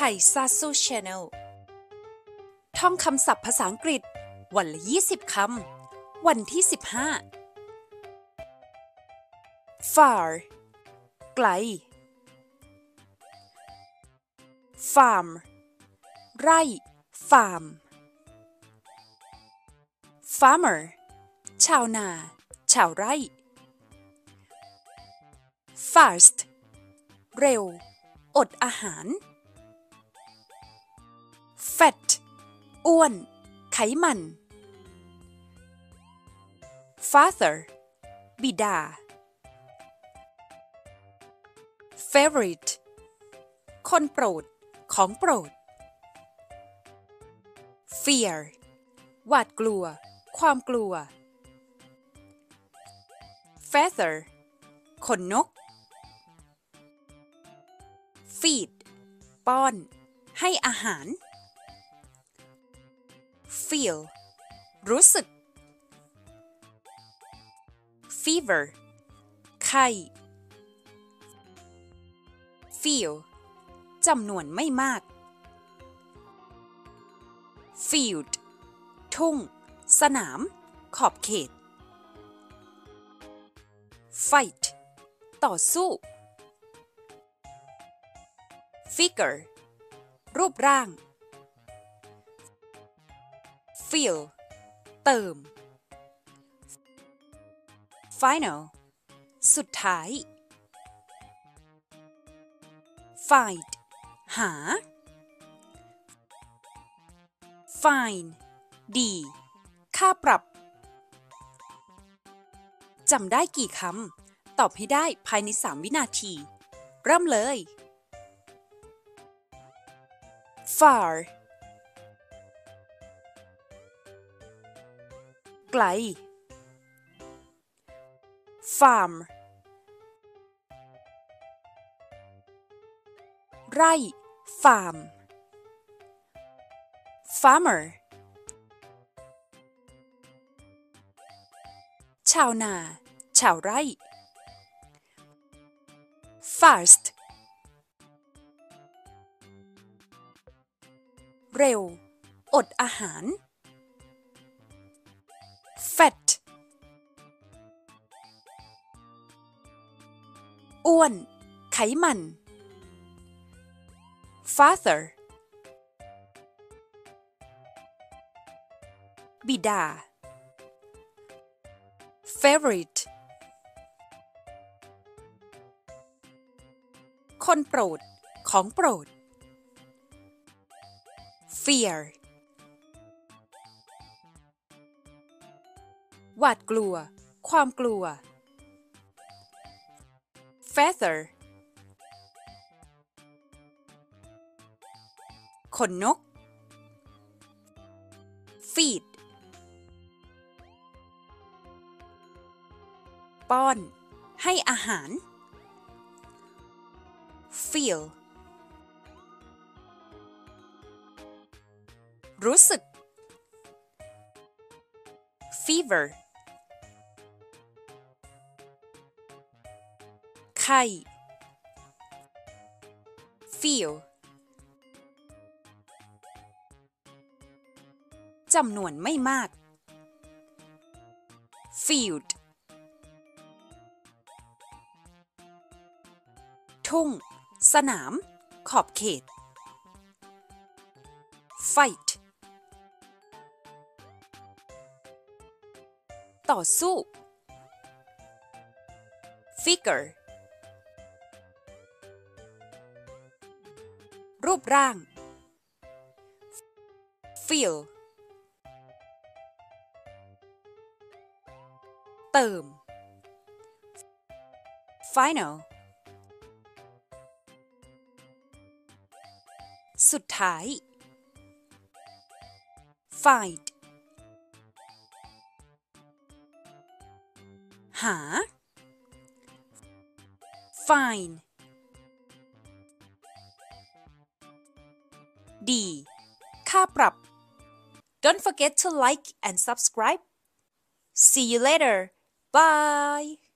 ไทยซาซูชาแนลท่องคำศัพท์ภาษาอังกฤษ วันละ 20 คำ วันที่ 15 far ไกล farm ไร่ farm farmer ชาวนา ชาวไร่ fast เร็ว อดอาหาร fat อ้วน ไขมัน father บิดา favorite คนโปรด ของโปรด fear หวาดกลัว ความกลัว feather ขนนก feed ป้อน ให้อาหาร feel รู้สึก fever ไข้ feel จำนวนไม่มาก field ทุ่ง สนาม ขอบเขต fight ต่อสู้ figure รูปร่าง fill เติม final สุดท้าย find หา fine ดี ค่าปรับ จำได้กี่คำ ตอบให้ได้ภายใน 3 วินาที เริ่มเลย far ล farm ไร่ farm farmer ชาวนา ชาวไร่ fast เร็ว อดอาหาร อ้วน ไขมัน father บิดา favorite คนโปรด ของโปรด fear หวาดกลัว ความกลัว feather ขนนก feed ป้อน ให้อาหาร feel รู้สึก fever ไข้ feel จำนวนไม่มาก field ทุ่ง สนาม ขอบเขต fight ต่อสู้ figure รูปร่าง feel เติม final สุดท้าย find หา fine ดี ค่าปรับ Don't forget to like and subscribe. See you later. Bye.